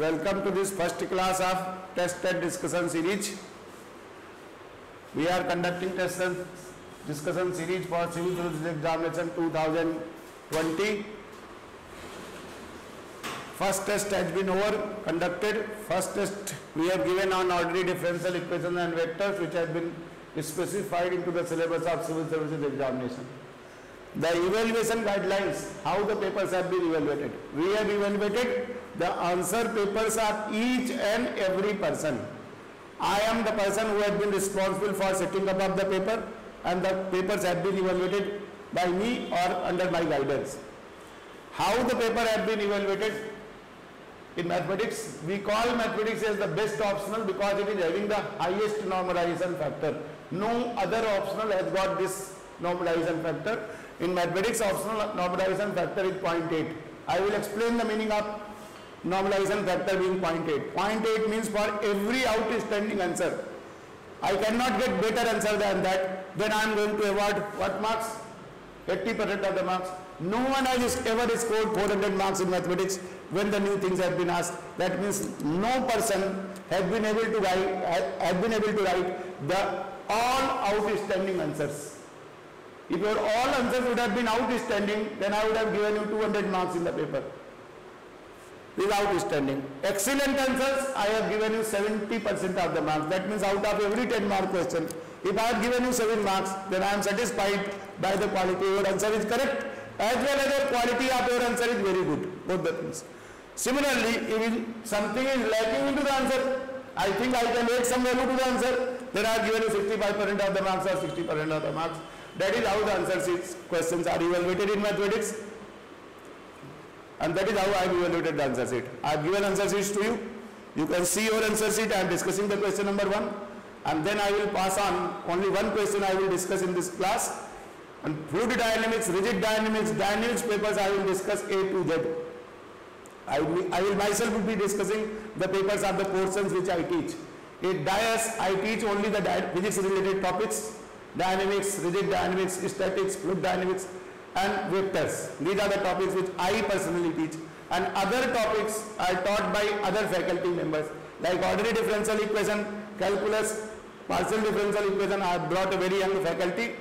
Welcome to this first class of test and discussion series. We are conducting test and discussion series for civil service examination 2020. First test has been over, conducted. First test we have given on ordinary differential equations and vectors which have been specified into the syllabus of civil services examination. The evaluation guidelines, how the papers have been evaluated. We have evaluated the answer papers of each and every person. I am the person who has been responsible for setting up of the paper and the papers have been evaluated by me or under my guidance. How the paper have been evaluated in mathematics, we call mathematics as the best optional because it is having the highest normalization factor. No other optional has got this normalization factor. In mathematics, optional normalization factor is 0.8. I will explain the meaning of normalization factor being 0.8. 0.8 means for every outstanding answer. I cannot get better answer than that. Then I am going to award what marks? 80% of the marks. No one has ever scored 400 marks in mathematics when the new things have been asked. That means no person has been able to write, has been able to write the all outstanding answers. If your all answers would have been outstanding, then I would have given you 200 marks in the paper. This standing. Excellent answers, I have given you 70% of the marks. That means out of every 10 mark question, if I have given you 7 marks, then I am satisfied by the quality. Your answer is correct as well as the quality of your answer is very good. Both the things. Similarly, if something is lacking into the answer, I think I can add some value to the answer, then I have given you 65% of the marks or 60% of the marks. That is how the answers sheets questions are evaluated in mathematics. And that is how I have evaluated the answer sheet. I have given answer sheets to you. You can see your answer sheet. I am discussing the question number one. And then I will pass on only one question I will discuss in this class. And fluid dynamics, rigid dynamics, dynamics papers I will discuss A to Z. I will, I will myself will be discussing the papers of the portions which I teach. In DIAS, I teach only the physics related topics, dynamics, rigid dynamics, statics, fluid dynamics and vectors. These are the topics which I personally teach. And other topics are taught by other faculty members like ordinary differential equation, calculus, partial differential equation. I have brought a very young faculty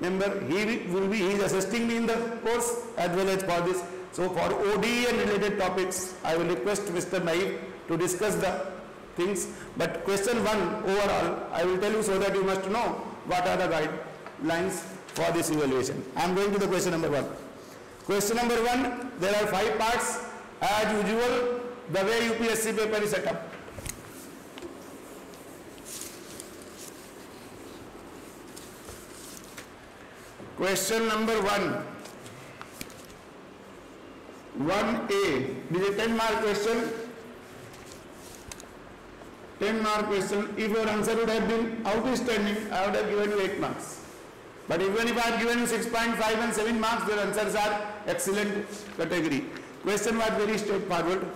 member. He will be, he is assisting me in the course as well as for this. So for ODE and related topics, I will request Mr. Naif to discuss the things. But question one overall, I will tell you so that you must know what are the guidelines for this evaluation. I am going to the question number one. Question number one, there are five parts. As usual, the way UPSC paper is set up. Question number one. 1A. This is a 10 mark question. 10 mark question. If your answer would have been outstanding, I would have given you 8 marks. But even if I have given you 6.5 and 7 marks, your answers are excellent category. Question was very straightforward.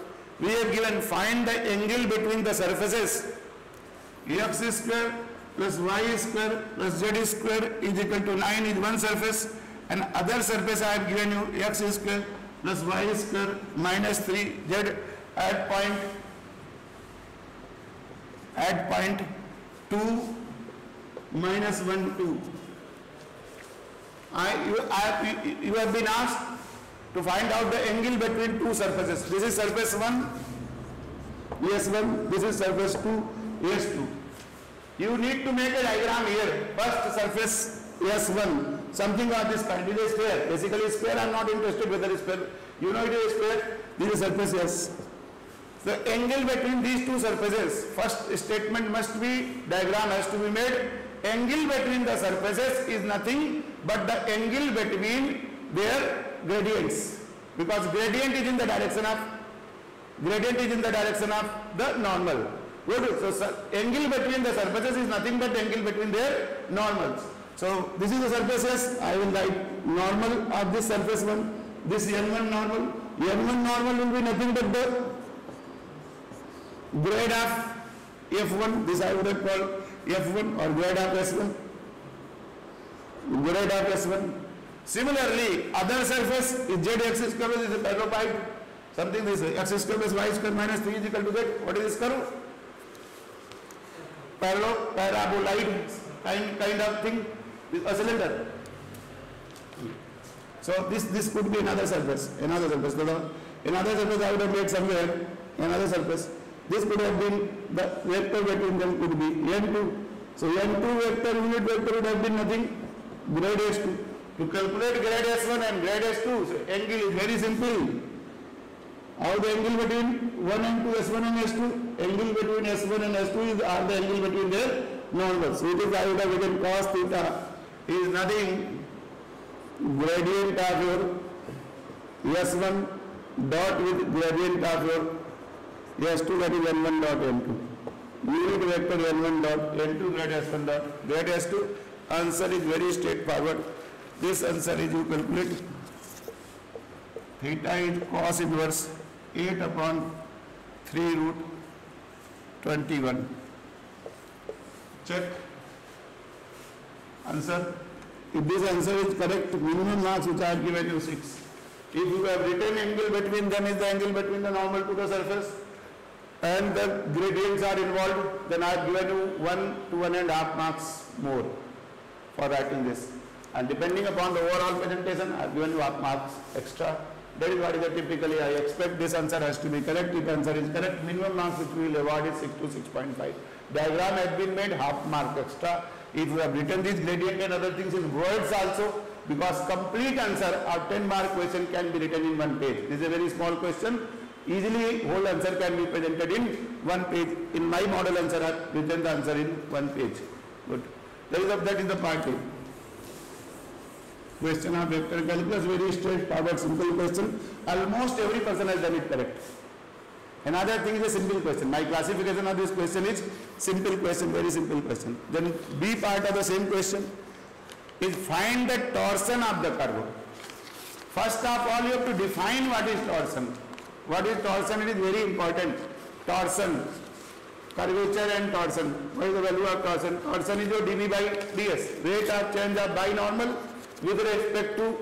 We have given find the angle between the surfaces x square plus y square plus z square is equal to 9 is one surface and other surface I have given you x square plus y square minus 3 z at point at point 2 minus 1 2 I, you, I, you, you have been asked to find out the angle between two surfaces. This is surface 1, S1, this is surface 2, S2. You need to make a diagram here. First surface S1, something of this kind. It is sphere. Basically square, I am not interested whether it is square. You know it is square, This is surface S. The angle between these two surfaces, first statement must be, diagram has to be made. Angle between the surfaces is nothing but the angle between their gradients because gradient is in the direction of gradient is in the direction of the normal. Good. So, angle between the surfaces is nothing but angle between their normals. So this is the surfaces. I will write normal of this surface one. This n1 normal. N1 normal will be nothing but the grade of f1 this i would have called f1 or grade of s1 grade of s1 Similarly, other surface is ZX square is a parallelopiped something this x square plus y square minus 3 is equal to that. What is this curve? Parallel, paraboloid kind, kind of thing, a cylinder. So this, this could be another surface, another surface. So the, another surface I would have made somewhere, another surface. This could have been, the vector between them could be n2. So n2 vector, unit vector would have been nothing, grade s2. To calculate grade s1 and grade s2, so angle is very simple. How the angle between 1 and 2, s1 and s2? Angle between s1 and s2 is are the angle between their normals. It is would have written cos theta is nothing gradient of your S1 dot with gradient of your S2 that is N1 dot N2. Unit vector N1 dot N2 grade S1 dot grade S2. Answer is very straightforward. This answer is you calculate theta is cos inverse 8 upon 3 root 21. Check. Answer. If this answer is correct, minimum marks which have given you 6. If you have written angle between them is the angle between the normal to the surface and the gradients are involved, then I have given you 1 to one and a half marks more for writing this. And depending upon the overall presentation, I have given you marks extra. That is what is typically I expect this answer has to be correct. If answer is correct, minimum marks which we will award is 6 to 6.5. Diagram has been made half mark extra. If you have written this gradient and other things in words also, because complete answer of 10 mark question can be written in one page. This is a very small question. Easily whole answer can be presented in one page. In my model answer, I have written the answer in one page. Good. That is that is the part two. Question of vector calculus, very straightforward, simple question. Almost every person has done it correct. Another thing is a simple question. My classification of this question is simple question, very simple question. Then B part of the same question is find the torsion of the curve. First of all, you have to define what is torsion. What is torsion? It is very important. Torsion, curvature and torsion. What is the value of torsion? Torsion is your dV by ds, rate of change of binormal with respect to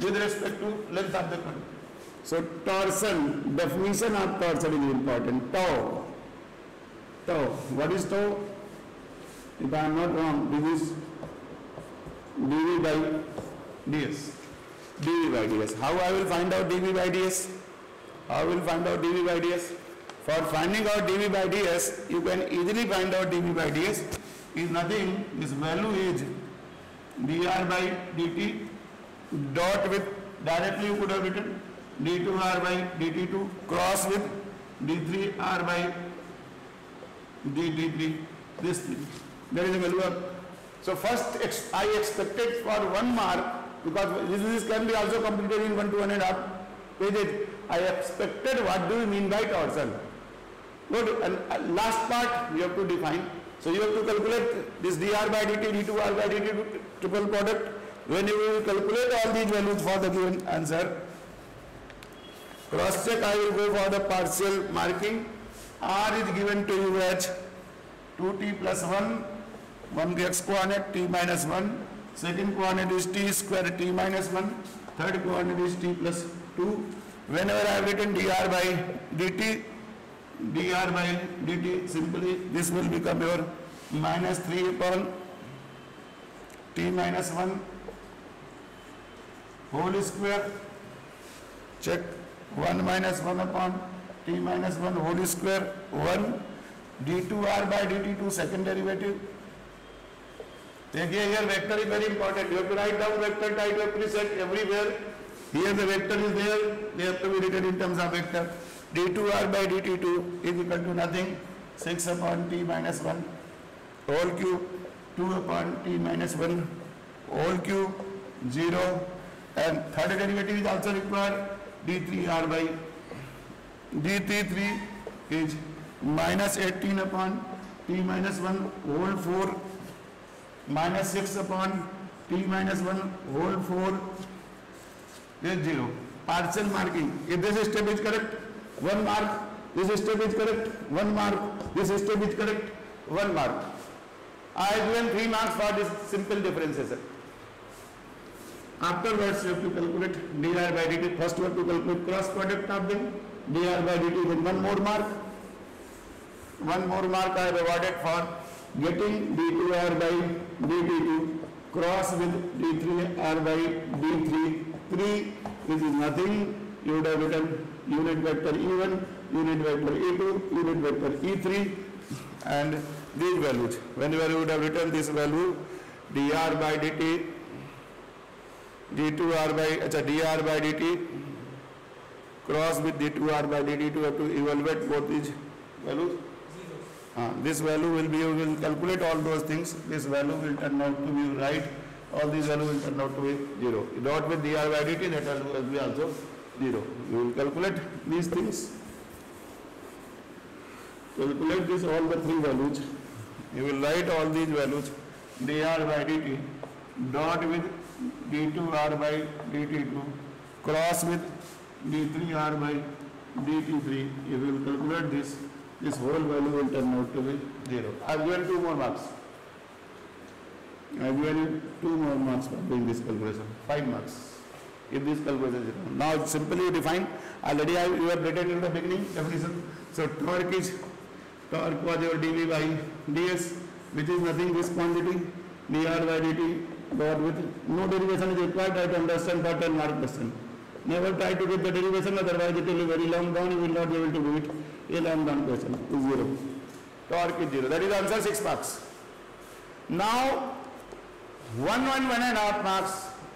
with respect to length of the curve. So torsion, definition of torsion is important. Tau. Tau. What is tau? If I am not wrong, this is dV by ds. dV by ds. How I will find out dV by ds? How I will find out dV by ds? For finding out dV by ds, you can easily find out dV by ds is nothing, this value is dr by dt dot with directly you could have written d2r by dt2 cross with d3r by dt3 this thing. There is a value of so first ex I expected for one mark because this, this can be also completed in one two and a half pages I expected what do you mean by torsion good and last part you have to define. So you have to calculate this dr by dt d2r by dt triple product. When you will calculate all these values for the given answer cross check I will go for the partial marking. R is given to you as 2t plus 1 1 x coordinate t minus 1 second coordinate is t square t minus 1 third coordinate is t plus 2 whenever I have written dr by dt dr by dt simply this will become your minus 3 upon t minus 1 whole square check 1 minus 1 upon t minus 1 whole square 1 d2r by dt2 second derivative देखिए here vector is very important you have to write down vector type you have to set everywhere here the vector is there they have to be written in terms of vector d2r by dt2 is equal to nothing 6 upon t minus 1 whole cube 2 upon t minus 1 whole cube 0 and third derivative is also required d3r by d33 is minus 18 upon t minus 1 whole 4 minus 6 upon t minus 1 whole 4 is 0 partial marking if this step is correct one mark this step is correct one mark this step is correct one mark I have given three marks for this simple differentiation Afterwards, you have to calculate dr by dt. First, you have to calculate cross product of them. dr by dt. Then one more mark. One more mark I have awarded for getting d2r by dt2 cross with d3r by d3. 3 which is nothing. You would have written unit vector E1, unit vector E2, unit vector E3 and these values. Whenever you would have written this value dr by dt, d2r by, achha, dr by dt cross with d2r by dt to have to evaluate both these values. Uh, this value will be, you will calculate all those things, this value will turn out to be right, all these values will turn out to be 0. Dot with dr by dt, that value will be also zero you will calculate these things calculate this all the three values you will write all these values dr by dt dot with d2r by dt2 cross with d3r by dt3 you will calculate this this whole value will turn out to be zero i have given two more marks i have given two more marks for doing this calculation five marks if this calculation is wrong. now simply you define already I, you have written in the beginning definition so torque is torque was your dv by ds which is nothing this quantity dr by dt dot with no derivation is required try to understand for 10 mark question never try to get the derivation otherwise it will be very long down you will not be able to do it a long down question is zero torque is zero that is answer 6 marks now one one one and a half marks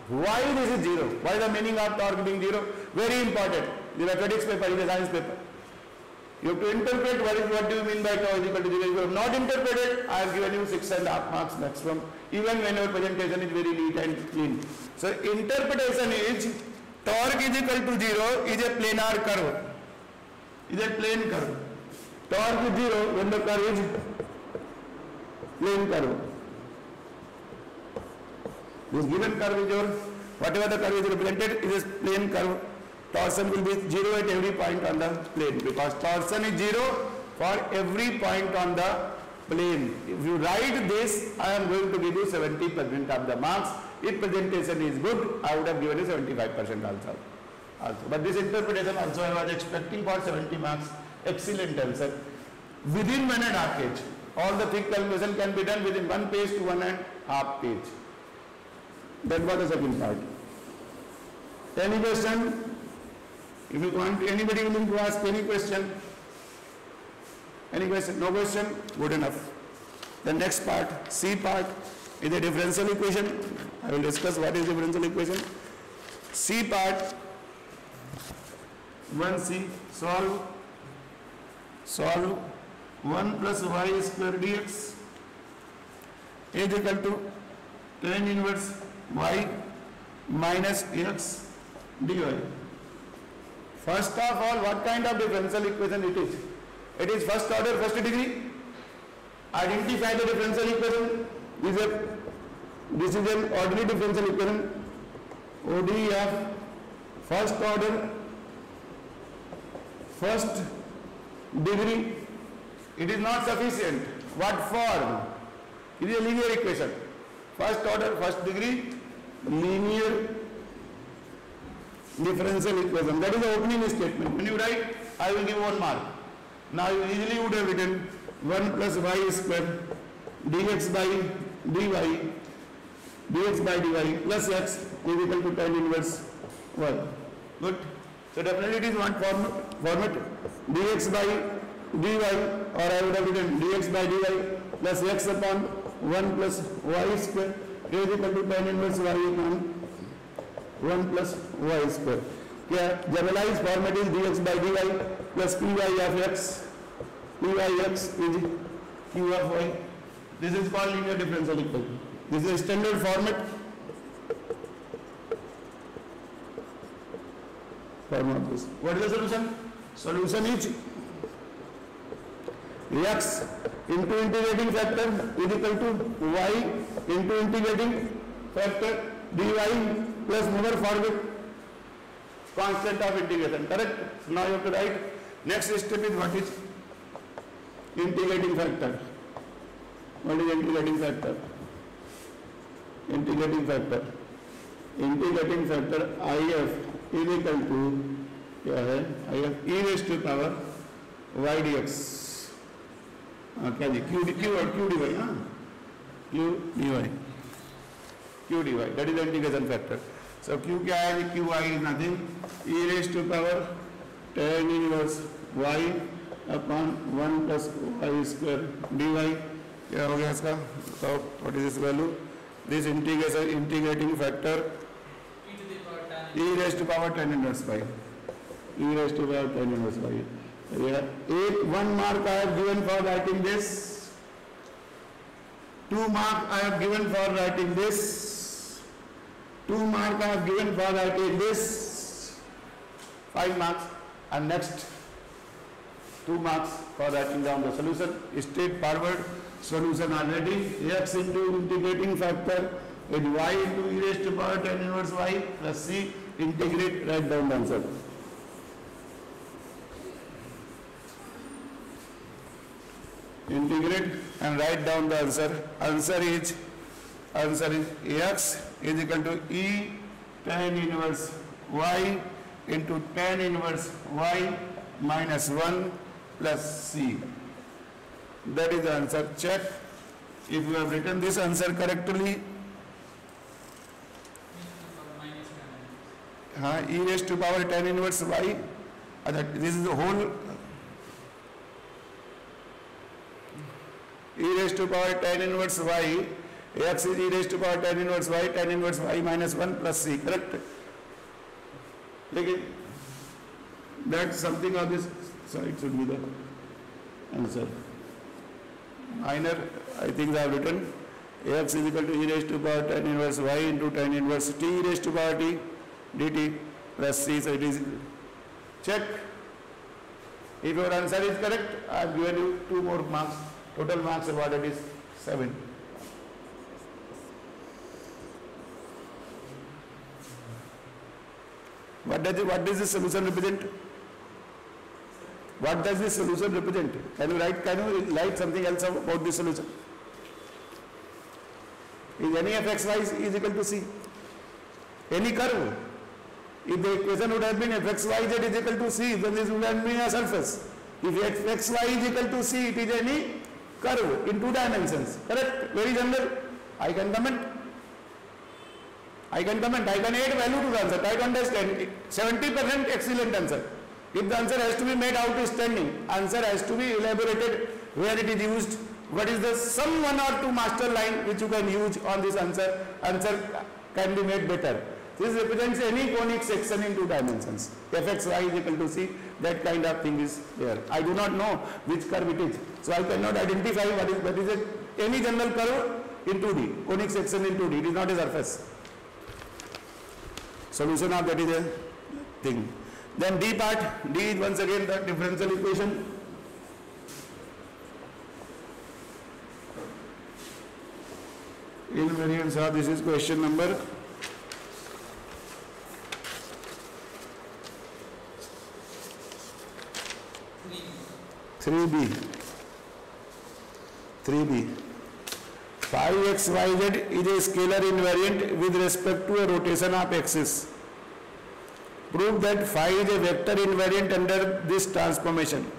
why this is zero why the meaning of torque being zero very important the mathematics paper is a science paper you have to interpret what is what do you mean by is equal to zero. If you have not interpreted, I have given you six and a half marks maximum, even when your presentation is very neat and clean. So interpretation is torque is equal to zero is a planar curve. Is a plane curve. Torque is zero when the curve is plane curve. This given curve is your whatever the curve is represented is a plane curve torsion will be zero at every point on the plane because torsion is zero for every point on the plane. If you write this, I am going to give you 70% of the marks. If presentation is good, I would have given you 75% also. also. But this interpretation also I was expecting for 70 marks. Excellent answer. Within one and a half page. All the thick calculation can be done within one page to one and half page. That was the second part. Any question? If you want, anybody willing to ask any question? Any question? No question? Good enough. The next part, C part, is a differential equation. I will discuss what is differential equation. C part, 1C, solve, solve 1 plus y square dx is equal to tan inverse y minus x dy. First of all, what kind of differential equation it is? It is first order, first degree. Identify the differential equation. This is, a, this is an ordinary differential equation. ODE of first order, first degree. It is not sufficient. What form? It is a linear equation. First order, first degree, linear differential equation. That is the opening statement. When you write, I will give one mark. Now you easily would have written 1 plus y square dx by dy dx by dy plus x is equal to tan inverse y. Good. So definitely it is one form, format dx by dy or I would have written dx by dy plus x upon 1 plus y square is equal to tan inverse y upon 1 plus y square. क्या generalize format is dx by dy plus py of x pyx is q of y. This is called linear differential equation. This is a standard format. Form of this. What is the solution? Solution is x into integrating factor is equal to y into integrating factor dy plus never forget constant of integration. Correct? Now you have to write. Next step is what is integrating factor. What is integrating factor? Integrating factor. Factor I F is equal to क्या है I F e raise to power Y D क्या जी? Q D Q Q D Y हाँ? Q D Y Q D Y that is integration factor so Q क्या है Q I is nothing e raise to power tan inverse Y upon one plus Y square D Y क्या हो गया इसका? तो what is this value this integration integrating factor e to the power tan e raised to power 10 inverse pi e raised to power tan inverse pi yeah eight one mark i have given for writing this. Two mark i have given for writing this. Two mark i have given for writing this. Five marks and next. Two marks for writing down the solution. Straightforward solution already. X into integrating factor with y into e raised to power tan inverse y plus c integrate write down the answer integrate and write down the answer. Answer is answer is x is equal to e tan inverse y into tan inverse y minus 1 plus c. That is the answer. Check. If you have written this answer correctly e to the power minus tan हाँ e raised to power tan inverse y. Uh, that this is the whole e to power tan inverse y x is e raised to power tan inverse y tan inverse y minus 1 plus c correct लेकिन of this side should be the answer minor I think I have written x is equal to e raised to power tan inverse y into tan inverse t raised to power t dt plus c so it is check if your answer is correct I have given you two more marks total marks awarded is 7 what does it, what does this solution represent what does this solution represent can you write can you write something else about this solution is any of x y is equal to c any curve if the equation would have been f x y z is equal to c then this would have been a surface if x y is equal to c it is any curve in two dimensions. Correct? Very general. I can comment. I can comment, I can add value to the answer, try to understand. 70% excellent answer. If the answer has to be made outstanding, answer has to be elaborated where it is used, what is the some one or two master line which you can use on this answer, answer can be made better. This represents any conic section in two dimensions. fxy is equal to c, that kind of thing is there. I do not know which curve it is. So I cannot identify what is, what is it. Any general curve in 2D, conic section in 2D, it is not a surface. Solution of that is a thing. Then D part, D is once again the differential equation. Invariance of this is question number three three B. Three B. Phi x y z is a scalar invariant with respect to a rotation of axis. Prove that phi is a vector invariant under this transformation.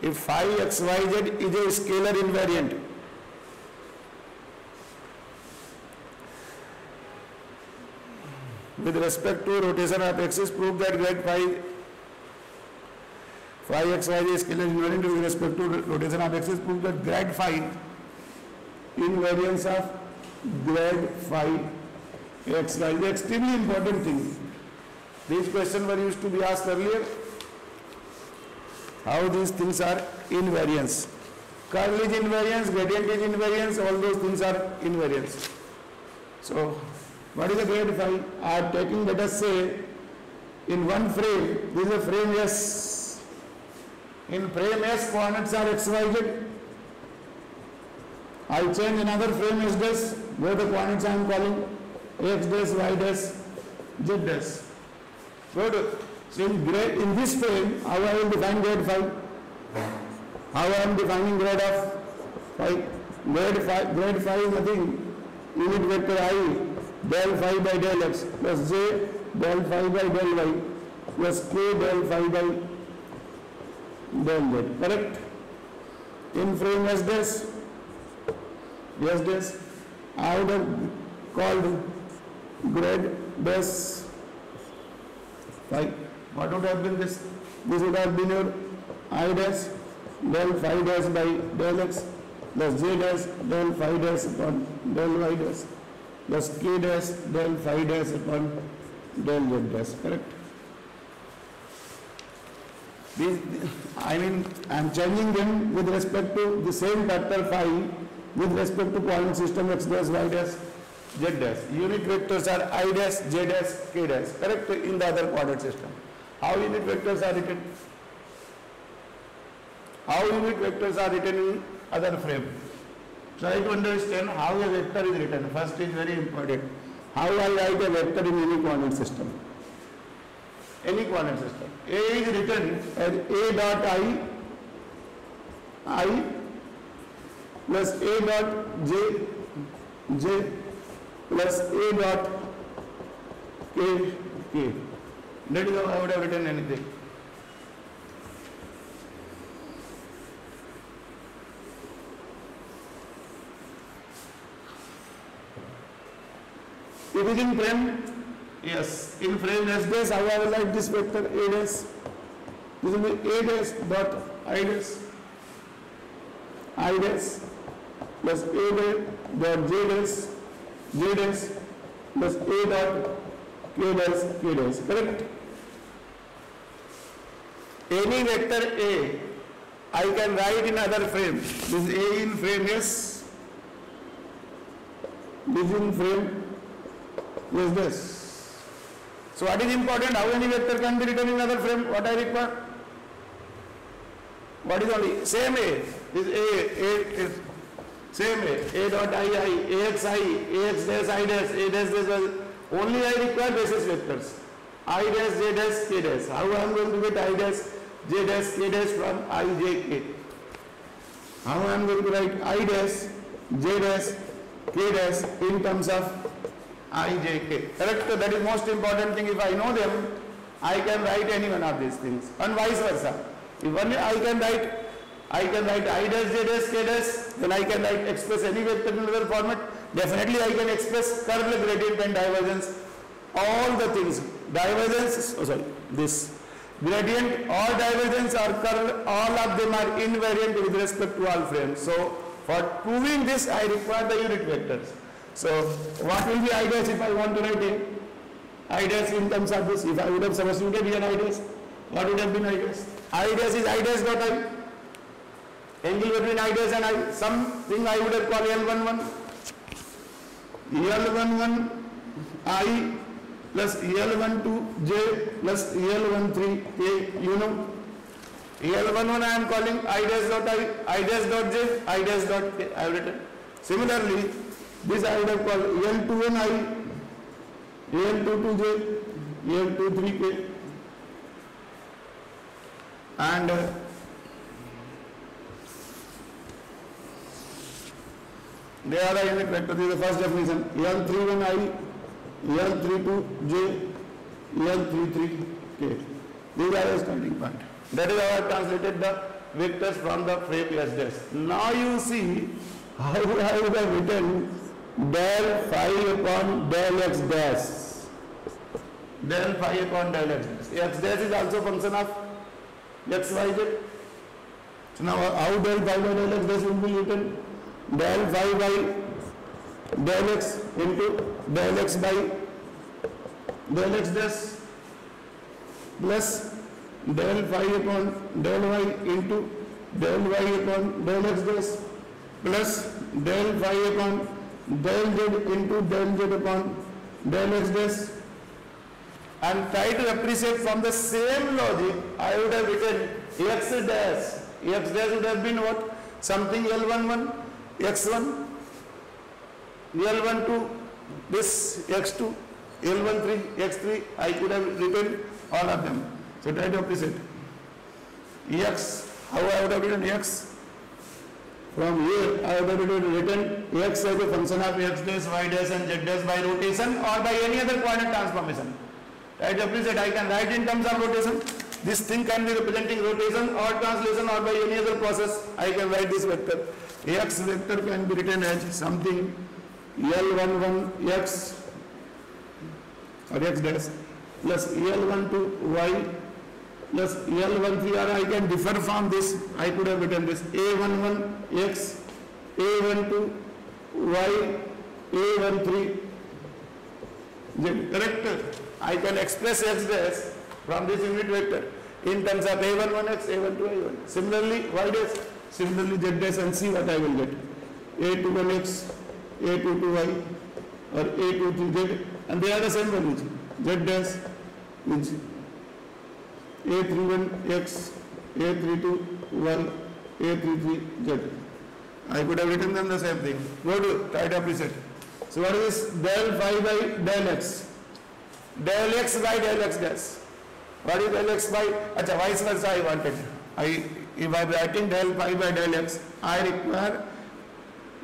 If phi x y z is a scalar invariant, with respect to rotation of axis, prove that grad phi phi x y is scalar invariant with respect to rotation of axis, prove that grad phi invariance of grad phi x y is extremely important thing. These questions were used to be asked earlier. How these things are invariance. Curl is invariance, gradient is invariance, all those things are invariance. So, what is a grad phi? I am taking, let us say, in one frame, this is a frame S. In frame S, coordinates are x, y, z. I change another frame S dash, where the coordinates I am calling x dash, y dash, z dash. Good. So in grade, in this frame, how I will define grade phi? How I am defining grade of phi? Grade phi, grade phi is nothing, unit vector i del phi by del x plus j del phi by del y plus k del phi by z. Correct? In frame S this yes dash, I would have called grade dash phi. What would have been this? This would have been your I dash del phi dash by del x plus j dash del phi dash upon del y dash plus k dash del phi dash upon del z dash. Correct? These, I mean, I am changing them with respect to the same factor phi with respect to point system x dash, y dash, z dash. Unit vectors are i dash, j dash, k dash, correct, in the other coordinate system. How unit vectors are written? How unit vectors are written in other frame? Try to understand how a vector is written. First is very important. How I write a vector in any coordinate system? Any coordinate system. A is written as A dot I, I plus A dot J, J plus A dot K, K. That is how I would have written anything. If It is in frame, yes, in frame S dash, how I will write this vector A dash. This will be A dash dot I dash, I dash plus A dash dot J dash, J dash plus A dot K dash, K dash, correct? Any vector A, I can write in other frame. This is A in frame, S. This in frame, yes, this. So what is important? How many vector can be written in other frame? What I require? What is only? Same A. This A, A is same A. A dot I, I, AX I, AX dash I dash, A dash. dash. Only I require basis vectors. I dash, J dash, K dash. How I am going to get I dash, J dash, K dash from I, J, K? How I am going to write I dash, J dash, K dash in terms of I, J, K. Correct? So that is most important thing. If I know them, I can write any one of these things. And vice versa. If only I can write, I can write I dash, J dash, K dash, then I can write express any vector in another format. Definitely I can express curl, gradient and divergence. All the things. Divergence, oh sorry, this. Gradient or divergence or curl, all of them are invariant with respect to all frames. So for proving this, I require the unit vectors. So what will be I dash if I want to write a I dash in terms of this? If I would have substituted here I dash, what would have been I dash? I dash is I dash dot I. Angle between I dash and I, something I would have called L11. L11 I plus L12 J plus L13 K, you know. L11 I am calling I dash dot I, I dash dot J, I dash dot K, I have written. Similarly, this I would have called L21I, L22J, L23K. And uh, they are the unit vector. This is the first definition. L31I, L32J, L33K. These are the starting point. That is how I translated the vectors from the frame S dash. Now you see how I would have written del phi upon del x dash. Del phi upon del x dash. X dash is also function of x, y, z. So now how del phi by del x dash will be written? Del phi by del x into del x by del x dash plus del phi upon del y into del y upon del x dash plus del phi upon del z into del z upon del x dash and try to appreciate from the same logic I would have written x dash. X dash would have been what? Something L11 x1 L12 this x2 L13 x3 I could have written all of them. So try to appreciate. X how I would have written x From here, I have already written x as a function of x dash, y dash and z dash by rotation or by any other coordinate transformation. Right, opposite, I can write in terms of rotation. This thing can be representing rotation or translation or by any other process. I can write this vector. x vector can be written as something L11 x or x dash plus L12 y plus L13 or I can differ from this. I could have written this A11 x, A12 y, A13 z. Correct? I can express x dash from this unit vector in terms of A11 x, A12 y1. Similarly, y dash, similarly z dash and see what I will get. A21 x, A22 y or A23 z and they are the same values. Z dash is A31 x, A32 y, A33 z. I could have written them the same thing. Go to right opposite. So what is this? Del phi by del x. Del x by del x dash. What is del x by? Acha, vice versa I wanted. I, if I am writing del phi by del x, I require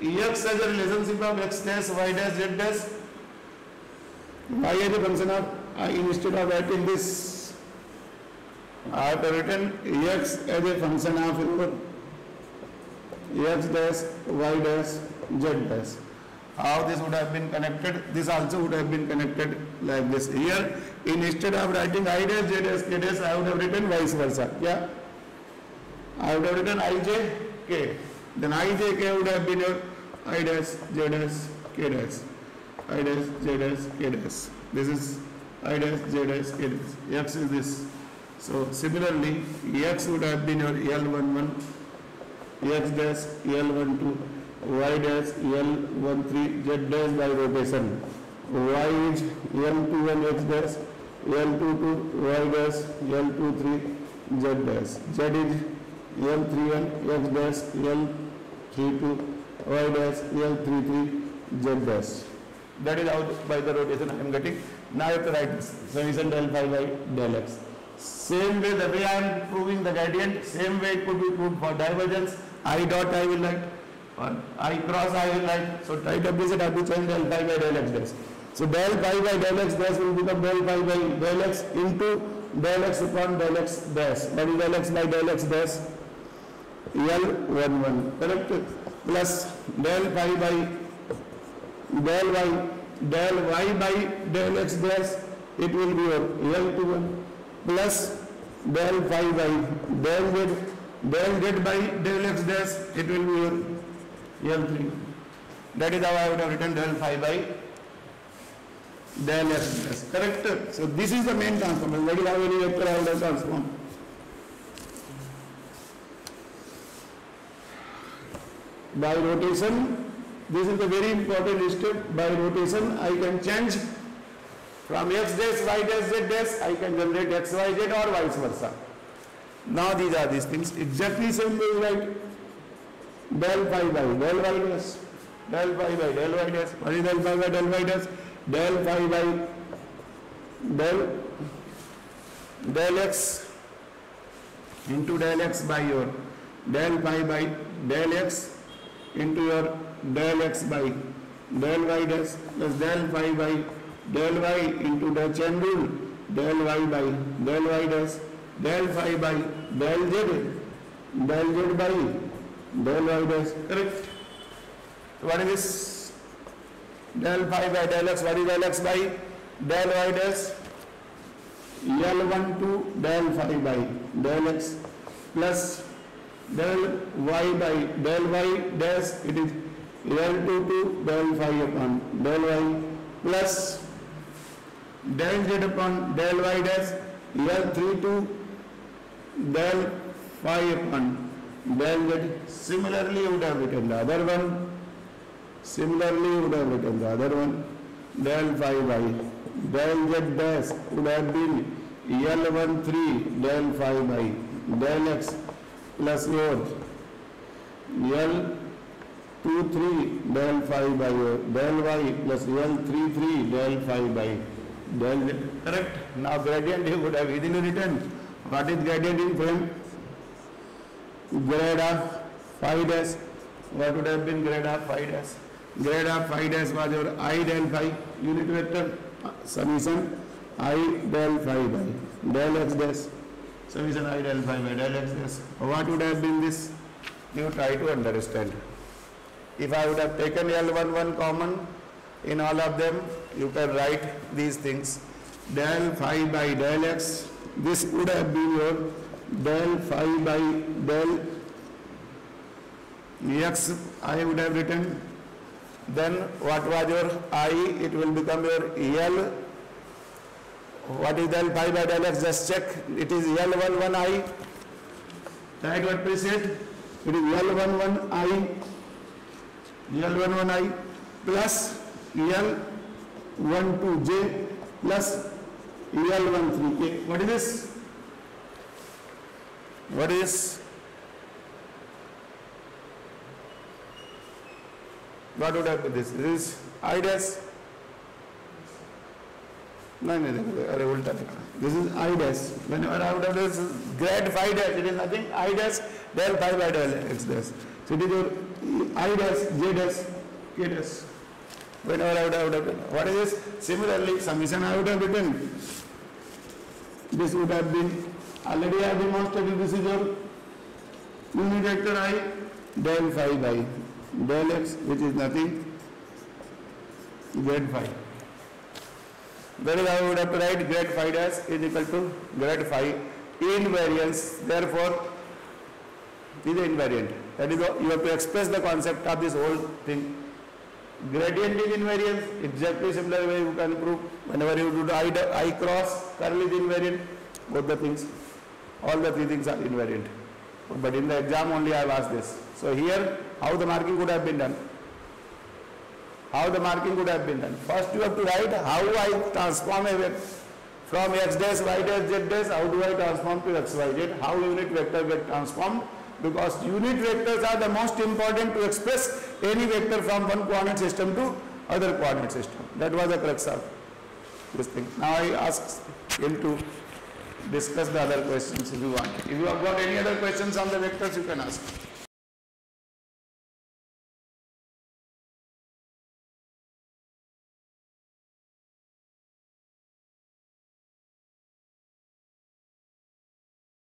x as a relationship of x dash, y dash, z dash. Y as a function of, I instead of writing this, I have written x as a function of x dash, y dash, z dash. How this would have been connected? This also would have been connected like this. Here, instead of writing i dash, j dash, k dash, I would have written vice versa. Yeah? I would have written i, j, k. Then i, j, k would have been your i dash, j dash, k dash. i dash, j dash, k dash. This is i dash, j dash, k dash. x is this. So similarly, x would have been your L11, x dash, L12, y dash, L13, z dash by rotation. y is L21, x dash, L22, y dash, L23, z dash. z is L31, x dash, L32, y dash, L33, z dash. That is out by the rotation I am getting. Now I have to write this. Summation del phi by del x. Same way, the way I am proving the gradient, same way it could be proved for divergence. I dot I will write, or I cross I will write. So have to change del phi by del x dash. So del phi by del x dash will become del phi by del x into del x upon del x dash. That is del x by del x dash L11. Correct? Plus del phi by del y, del y by del x dash, it will be your L21 plus del phi by del z, del z by del x dash, it will be your L3. That is how I would have written del phi by del x dash. Correct? So this is the main transformation. That is how any vector I would have transformed. By rotation, this is a very important step. By rotation, I can change from x dash, y dash, z dash, I can generate x, y, z or vice versa. Now these are these things. Exactly same way like del phi by del y dash, del phi by del y dash. What is del phi by del y dash? Del phi by del del x into del x by your del phi by del x into your del x by del y dash plus del phi by del y into the chain rule del y by del y dash del phi by del z del z by del y dash correct what is this del phi by del x what is del x by del y dash L1 to del phi by del x plus del y by del y dash it is L2 to del phi upon del y plus del z upon del y dash L3 to del phi upon del z. Similarly, you would have written the other one. Similarly, you would have written the other one. Del phi by del z dash would have been L13 del phi by del x plus your L23 del phi by del y plus L33 del phi by del. Correct? Now gradient you would have easily written. What is gradient in frame? Grade of phi dash What would have been grade of phi dash? Grade of phi dash was your i del phi unit vector uh, summation i del phi by del x dash summation i del phi by del x dash. What would have been this? You try to understand. If I would have taken L11 common in all of them, you can write these things. Del phi by del x, this would have been your del phi by del x I would have written. Then what was your I? It will become your L. What is del phi by del x? Just check. It is L11 I. Right what said? It is L11 I. L11 I plus 1 2 j plus el 1 3 k. What is this? What is what would happen this? This is i dash no no are ulta this is i dash whenever i would have this grad phi dash it is nothing. I dash del phi by del x dash so it is your i dash j dash k dash Whenever I would have written. What is this? Similarly, summation I would have written. This would have been, already I have demonstrated this is your unit vector I del phi by del x which is nothing grad phi. That is I would have to write grad phi dash is equal to grad phi invariance. Therefore, is invariant. That is, you have to express the concept of this whole thing. Gradient is invariant, exactly similar way you can prove whenever you do the I, I cross, curl is invariant, both the things, all the three things are invariant. But in the exam only I have asked this. So here, how the marking could have been done? How the marking could have been done? First you have to write how I transform a vector from x dash, y dash, z dash, how do I transform to x, y, z? How unit vector get transformed? Because unit vectors are the most important to express any vector from one coordinate system to other coordinate system. That was the crux of this thing. Now I ask him to discuss the other questions if you want. If you have got any other questions on the vectors, you can ask.